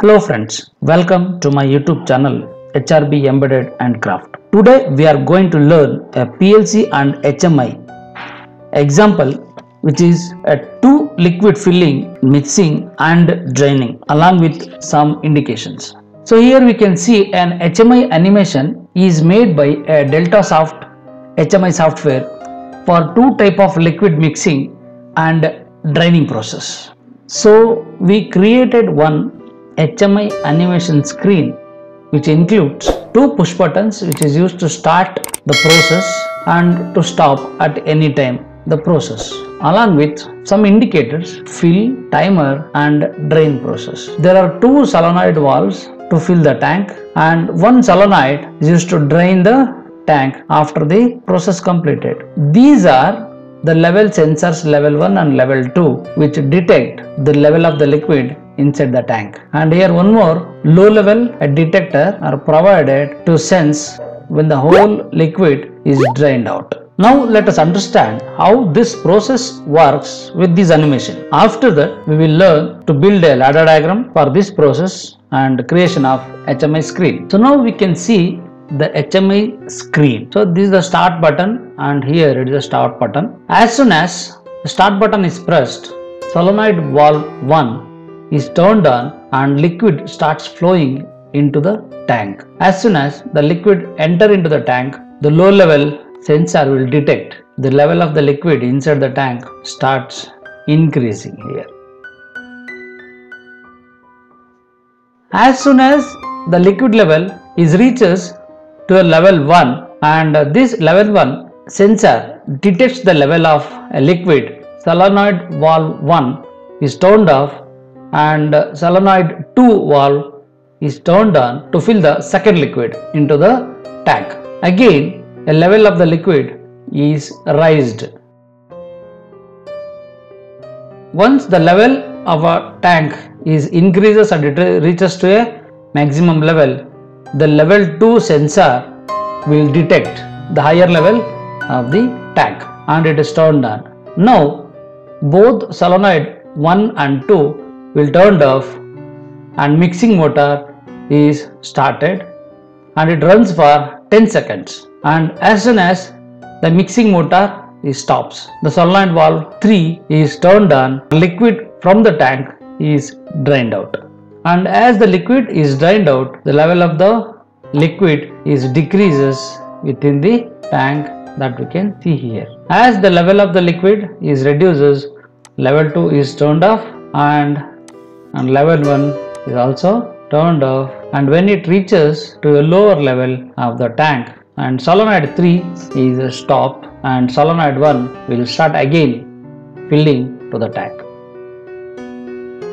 Hello friends, welcome to my YouTube channel HRB Embedded and Craft. Today we are going to learn a PLC and HMI example which is a two liquid filling, mixing and draining along with some indications. So here we can see an HMI animation is made by a DeltaSoft HMI software for two type of liquid mixing and draining process. So we created one HMI animation screen which includes two push buttons which is used to start the process and to stop at any time the process along with some indicators fill timer and drain process. There are two solenoid valves to fill the tank and one solenoid is used to drain the tank after the process completed. These are the level sensors level 1 and level 2 which detect the level of the liquid inside the tank and here one more low level detector are provided to sense when the whole liquid is drained out now let us understand how this process works with this animation after that we will learn to build a ladder diagram for this process and creation of HMI screen so now we can see the HMI screen. So this is the start button and here it is the start button. As soon as the start button is pressed, solenoid valve 1 is turned on and liquid starts flowing into the tank. As soon as the liquid enter into the tank, the low level sensor will detect the level of the liquid inside the tank starts increasing here. As soon as the liquid level is reaches to a level 1 and this level 1 sensor detects the level of a liquid solenoid valve 1 is turned off and solenoid 2 valve is turned on to fill the second liquid into the tank. Again a level of the liquid is raised. Once the level of a tank is increases and it reaches to a maximum level the level 2 sensor will detect the higher level of the tank and it is turned on. Now both solenoid 1 and 2 will turned off and mixing motor is started and it runs for 10 seconds. And as soon as the mixing motor is stops the solenoid valve 3 is turned on liquid from the tank is drained out. And as the liquid is drained out the level of the liquid is decreases within the tank that we can see here. As the level of the liquid is reduces level 2 is turned off and, and level 1 is also turned off and when it reaches to a lower level of the tank and solenoid 3 is stopped and solenoid 1 will start again filling to the tank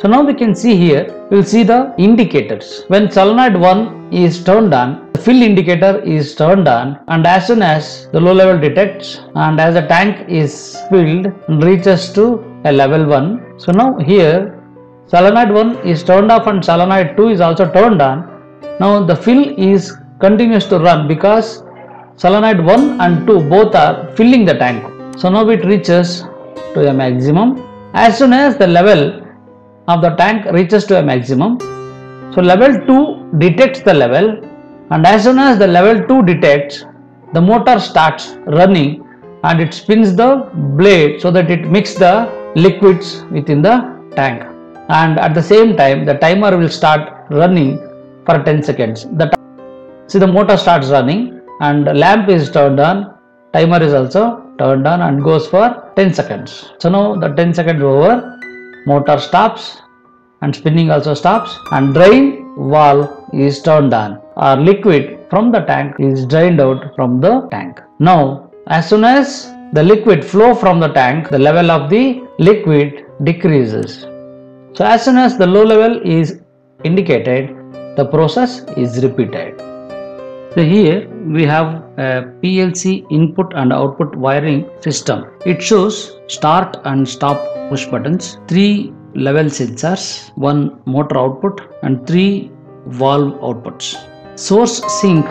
so now we can see here, we will see the indicators. When solenoid 1 is turned on, the fill indicator is turned on and as soon as the low level detects and as the tank is filled and reaches to a level 1. So now here solenoid 1 is turned off and solenoid 2 is also turned on. Now the fill is continues to run because solenoid 1 and 2 both are filling the tank. So now it reaches to a maximum. As soon as the level of the tank reaches to a maximum. So level 2 detects the level and as soon as the level 2 detects the motor starts running and it spins the blade so that it mixes the liquids within the tank and at the same time the timer will start running for 10 seconds. The see the motor starts running and lamp is turned on timer is also turned on and goes for 10 seconds. So now the 10 seconds over motor stops and spinning also stops and drain valve is turned on or liquid from the tank is drained out from the tank. Now as soon as the liquid flow from the tank the level of the liquid decreases. So as soon as the low level is indicated the process is repeated. So here we have a PLC input and output wiring system. It shows start and stop push buttons, three level sensors, one motor output and three valve outputs. Source sink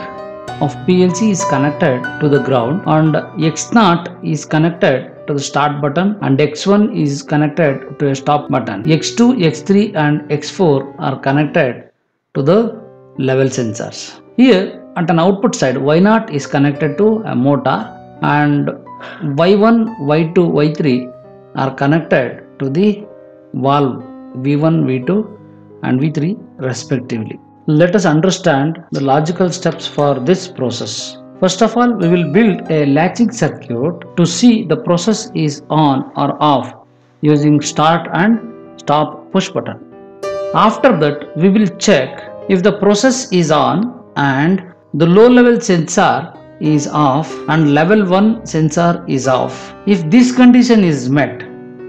of PLC is connected to the ground and X0 is connected to the start button and X1 is connected to a stop button. X2, X3 and X4 are connected to the level sensors. Here at an output side Y0 is connected to a motor and Y1, Y2, Y3 are connected to the valve V1, V2 and V3 respectively. Let us understand the logical steps for this process. First of all, we will build a latching circuit to see the process is on or off using start and stop push button. After that, we will check if the process is on and the low level sensor is off and level 1 sensor is off. If this condition is met,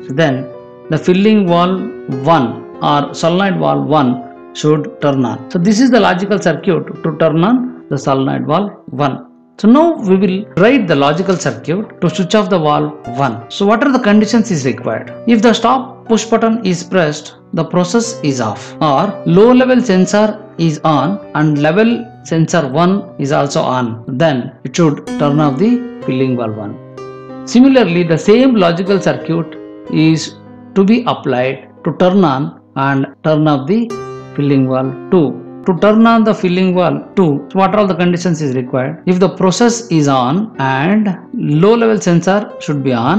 then the filling valve 1 or solenoid valve 1 should turn on. So this is the logical circuit to turn on the solenoid valve 1. So now we will write the logical circuit to switch off the valve 1. So what are the conditions is required? If the stop push button is pressed, the process is off or low level sensor is on and level sensor 1 is also on then it should turn off the filling valve 1. Similarly the same logical circuit is to be applied to turn on and turn off the filling valve 2 to turn on the filling valve 2 so what are all the conditions is required? If the process is on and low level sensor should be on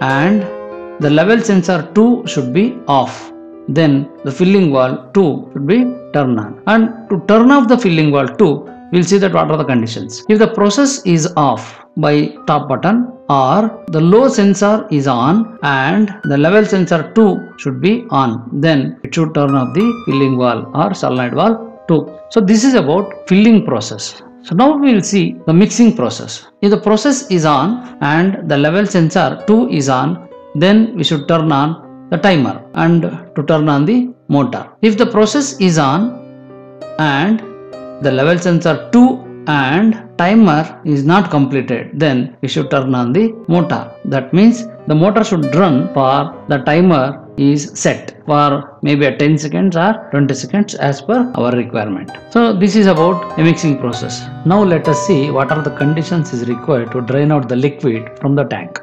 and the level sensor 2 should be off then the filling valve 2 should be turned on. And to turn off the filling valve 2 we'll see that what are the conditions. If the process is off by top button or the low sensor is on and the level sensor 2 should be on. Then it should turn off the filling valve or solenoid valve 2 so this is about filling process. So now we will see the mixing process. If the process is on and the level sensor 2 is on then we should turn on the timer and to turn on the motor. If the process is on and the level sensor 2 and timer is not completed then we should turn on the motor. That means the motor should run for the timer is set for maybe a 10 seconds or 20 seconds as per our requirement. So this is about a mixing process. Now let us see what are the conditions is required to drain out the liquid from the tank.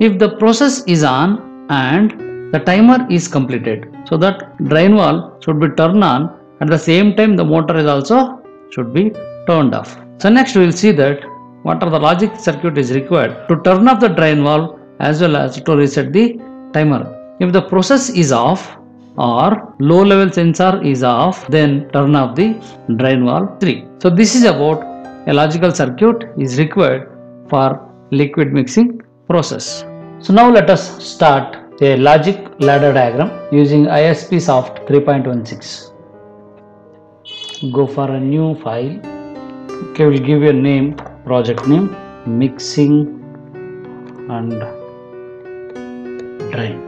If the process is on and the timer is completed so that drain valve should be turned on. At the same time the motor is also should be turned off. So next we will see that what are the logic circuit is required to turn off the drain valve as well as to reset the timer. If the process is off or low level sensor is off then turn off the drain valve 3. So this is about a logical circuit is required for liquid mixing process. So now let us start a logic ladder diagram using ISP Soft 3.16 go for a new file okay we'll give you a name project name mixing and drain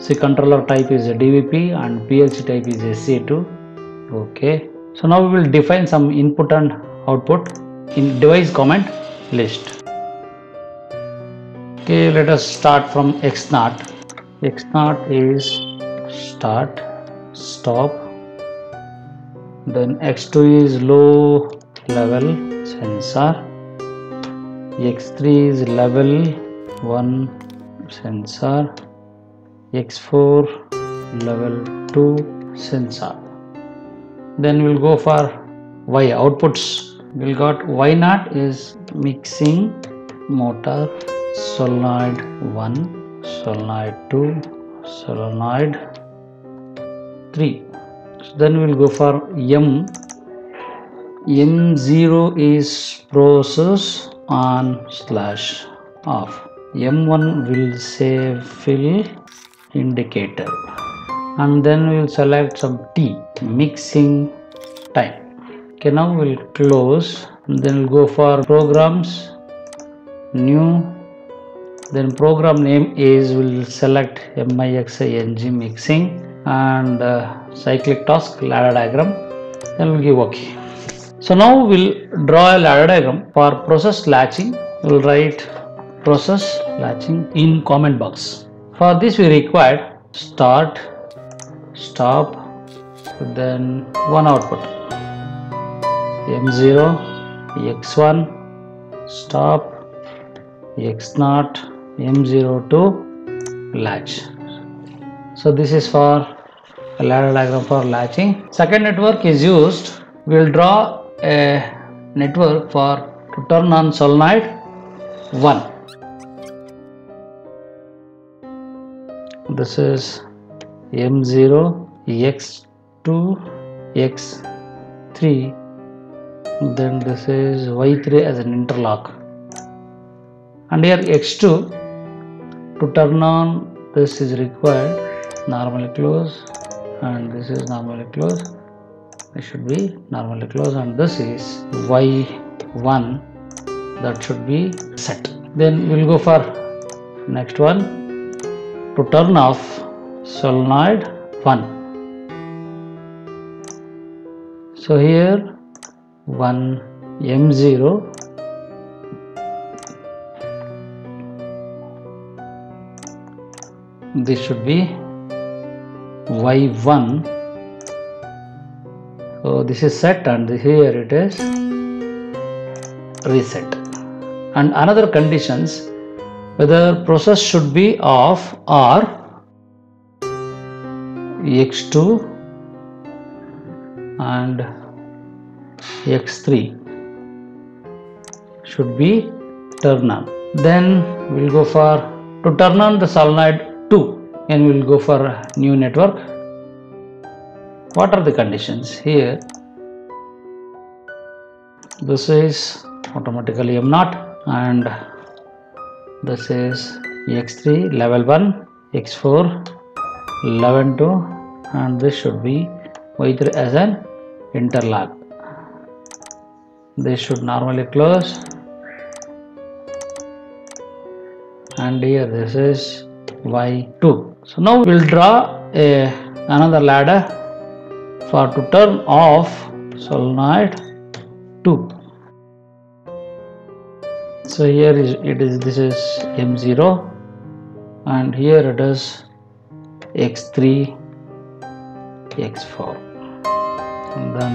see controller type is a dvp and plc type is sc2 okay. So now we will define some input and output in device command list. Okay let us start from x 0 x 0 is start stop then x2 is low level sensor. X3 is level 1 sensor. X4 level 2 sensor. Then we'll go for y outputs. We'll got y naught is mixing motor solenoid 1 solenoid 2 solenoid 3 so then we'll go for m m0 is process on slash off. M1 will say fill indicator. And then we'll select some t mixing time okay now we'll close. And then we'll go for programs. New. Then program name is we'll select mixing mixing. And uh, cyclic task ladder diagram. Then we'll give ok so now we'll draw a ladder diagram for process latching. We'll write process latching in comment box. For this we require start stop then one output. M0 x1 stop x0 m0 to latch. So this is for a ladder diagram for latching. Second network is used. We'll draw a network for to turn on solenoid 1 this is m0 x2 x3 then this is y3 as an interlock. And here x2 to turn on this is required normally close and this is normally close it should be normally close and this is y1 that should be set. Then we'll go for next one. To turn off solenoid 1 so here 1 m0 this should be y1 so this is set and here it is reset. And another conditions whether process should be off or x2 and x3 should be turn on then we'll go for to turn on the solenoid 2 and we'll go for new network what are the conditions? Here this is automatically m naught and this is x3 level 1 x4 11 2 and this should be y3 as an interlock. This should normally close. And here this is y2 so now we'll draw a another ladder for to turn off solenoid 2 so here is it is this is m0 and here it is x3 x4 and then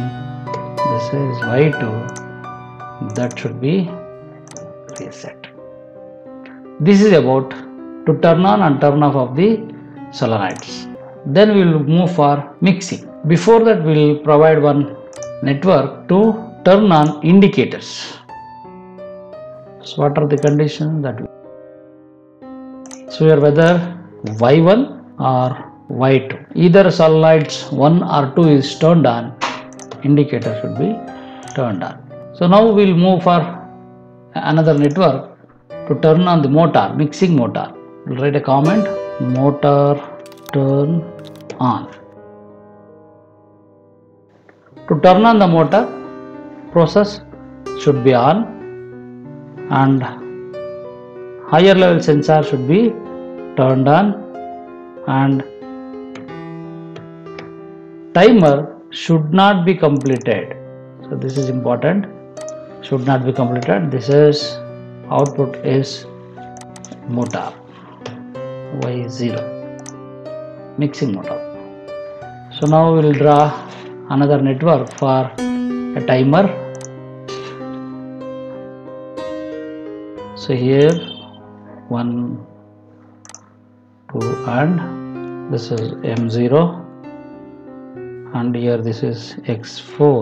this is y2 that should be reset. This is about to turn on and turn off of the solenoids then we will move for mixing. Before that we will provide one network to turn on indicators. So what are the conditions that we so here whether y1 or y2 either solenoids 1 or 2 is turned on indicator should be turned on. So now we'll move for another network to turn on the motor mixing motor. We'll write a comment motor turn on. To turn on the motor process should be on and higher level sensor should be turned on and timer should not be completed. So this is important. Should not be completed. This is output is motor y0 mixing model. so now we will draw another network for a timer so here one two and this is m0 and here this is x4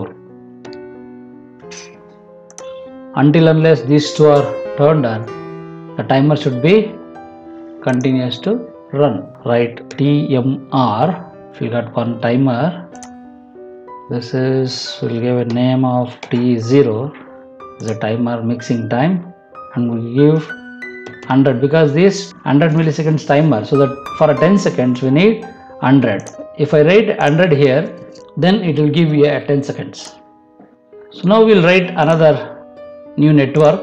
until unless these two are turned on the timer should be continuous to run write tmr if you got one timer. This is we'll give a name of t0 is a timer mixing time. And we give 100 because this 100 milliseconds timer so that for a 10 seconds we need 100 if I write 100 here then it will give you a 10 seconds. So now we'll write another new network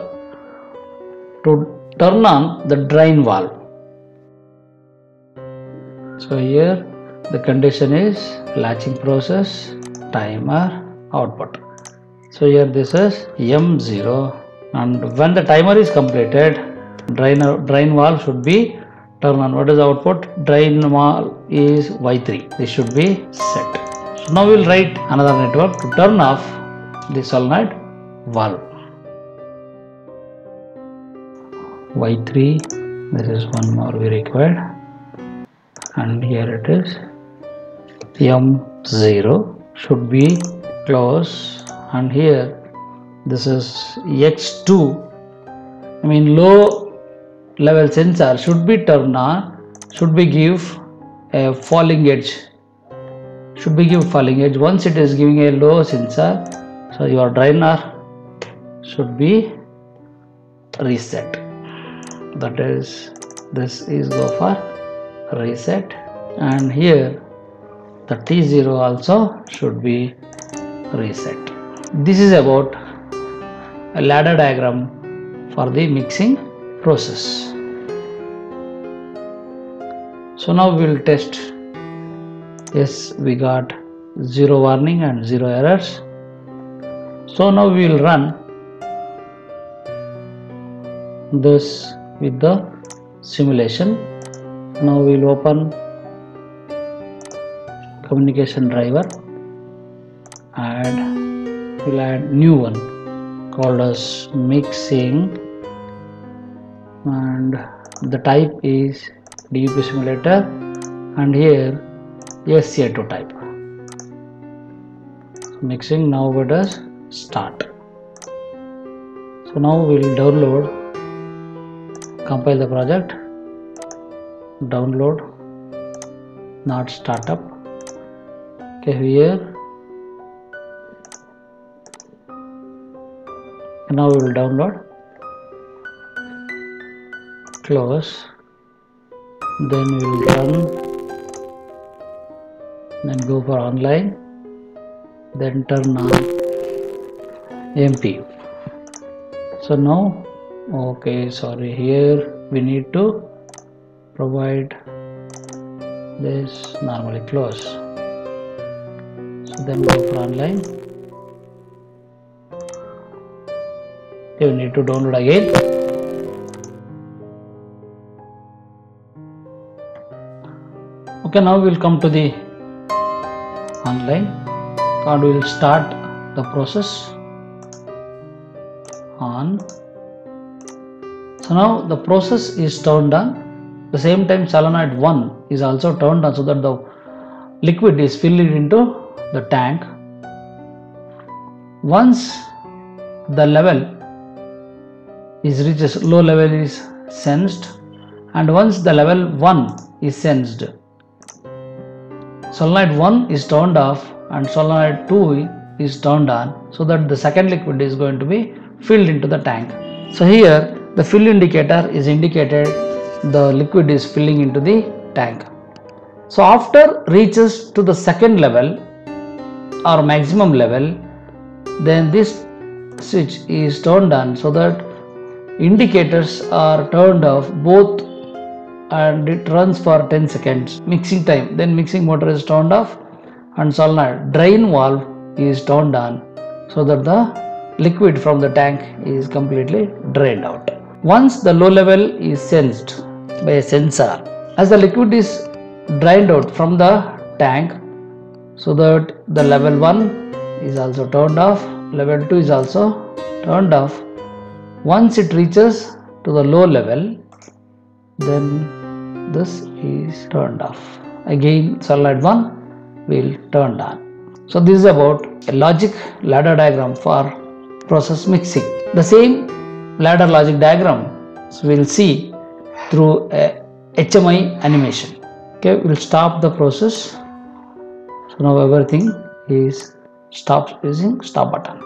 to turn on the drain valve so here the condition is latching process timer output. So here this is m0 and when the timer is completed drain drain valve should be turn on. What is the output? Drain valve is y3 this should be set. So now we'll write another network to turn off the solenoid valve. Y3 this is one more we required and here it is. M0 should be close. And here this is x2 I mean low level sensor should be turned on should be give a falling edge. Should be give falling edge. Once it is giving a low sensor so your drainer should be reset. That is this is go for reset. And here the T0 also should be reset. This is about a ladder diagram for the mixing process. So now we will test. Yes we got zero warning and zero errors. So now we will run this with the simulation now we will open communication driver and we'll add new one called as mixing. And the type is DVP simulator. And here SCA2 type. Mixing now let us start. So now we will download compile the project download not startup. Okay here. Now we will download. Close. Then we will run. Then go for online. Then turn on empty so now okay sorry here we need to provide this normally close. So then go for online. You need to download again. Okay now we will come to the online and we will start the process on. So now the process is turned on the same time solenoid 1 is also turned on so that the liquid is filled into the tank. Once the level is reaches low level is sensed and once the level 1 is sensed solenoid 1 is turned off and solenoid 2 is turned on so that the second liquid is going to be filled into the tank. So here the fill indicator is indicated the liquid is filling into the tank. So after reaches to the second level or maximum level then this switch is turned on so that indicators are turned off both and it runs for 10 seconds mixing time. Then mixing motor is turned off and solenoid drain valve is turned on so that the liquid from the tank is completely drained out. Once the low level is sensed by a sensor. As the liquid is drained out from the tank so that the level 1 is also turned off level 2 is also turned off. Once it reaches to the low level then this is turned off. Again solenoid 1 will turned on so this is about a logic ladder diagram for process mixing. The same ladder logic diagram we'll see through a HMI animation. Okay we'll stop the process. So now everything is stopped using stop button